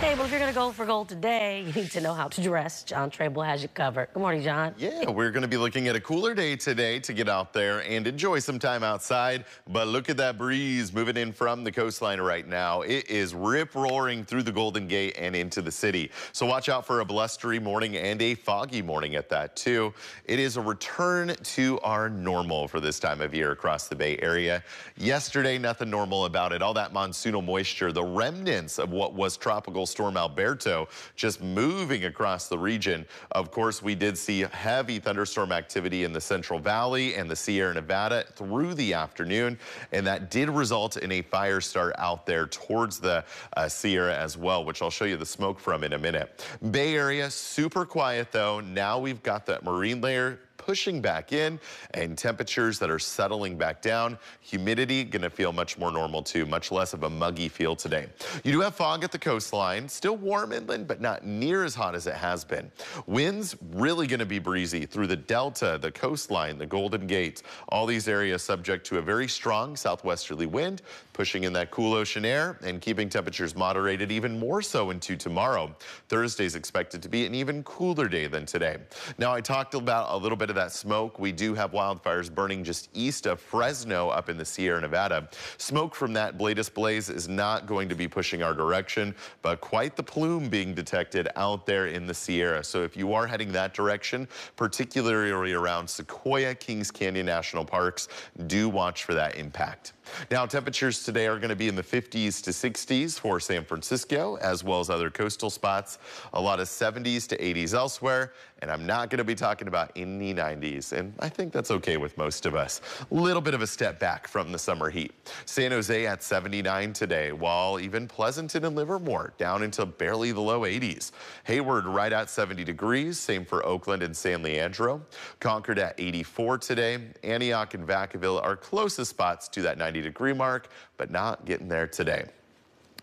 Okay, well, if you're going to go for gold today, you need to know how to dress. John Shrable has you covered. Good morning, John. Yeah, we're going to be looking at a cooler day today to get out there and enjoy some time outside. But look at that breeze moving in from the coastline right now. It is rip-roaring through the Golden Gate and into the city. So watch out for a blustery morning and a foggy morning at that, too. It is a return to our normal for this time of year across the Bay Area. Yesterday, nothing normal about it. All that monsoonal moisture, the remnants of what was tropical Storm Alberto just moving across the region. Of course, we did see heavy thunderstorm activity in the Central Valley and the Sierra Nevada through the afternoon, and that did result in a fire start out there towards the uh, Sierra as well, which I'll show you the smoke from in a minute. Bay Area, super quiet though. Now we've got that marine layer pushing back in and temperatures that are settling back down. Humidity going to feel much more normal too, much less of a muggy feel today. You do have fog at the coastline, still warm inland, but not near as hot as it has been. Winds really going to be breezy through the Delta, the coastline, the Golden Gate. All these areas subject to a very strong southwesterly wind, pushing in that cool ocean air and keeping temperatures moderated even more so into tomorrow. Thursday is expected to be an even cooler day than today. Now, I talked about a little bit of that smoke. We do have wildfires burning just east of Fresno up in the Sierra Nevada. Smoke from that latest blaze is not going to be pushing our direction, but quite the plume being detected out there in the Sierra. So if you are heading that direction, particularly around Sequoia, Kings Canyon National Parks, do watch for that impact. Now, temperatures today are going to be in the 50s to 60s for San Francisco, as well as other coastal spots. A lot of 70s to 80s elsewhere, and I'm not going to be talking about any 90s, and I think that's okay with most of us. A little bit of a step back from the summer heat. San Jose at 79 today, while even Pleasanton and Livermore down into barely the low 80s. Hayward right at 70 degrees, same for Oakland and San Leandro. Concord at 84 today. Antioch and Vacaville are closest spots to that 90 degree mark, but not getting there today.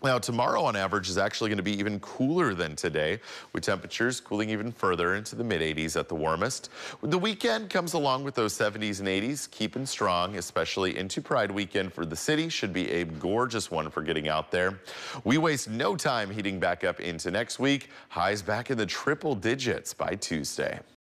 Now, tomorrow on average is actually going to be even cooler than today, with temperatures cooling even further into the mid-80s at the warmest. The weekend comes along with those 70s and 80s, keeping strong, especially into Pride weekend for the city. Should be a gorgeous one for getting out there. We waste no time heating back up into next week. Highs back in the triple digits by Tuesday.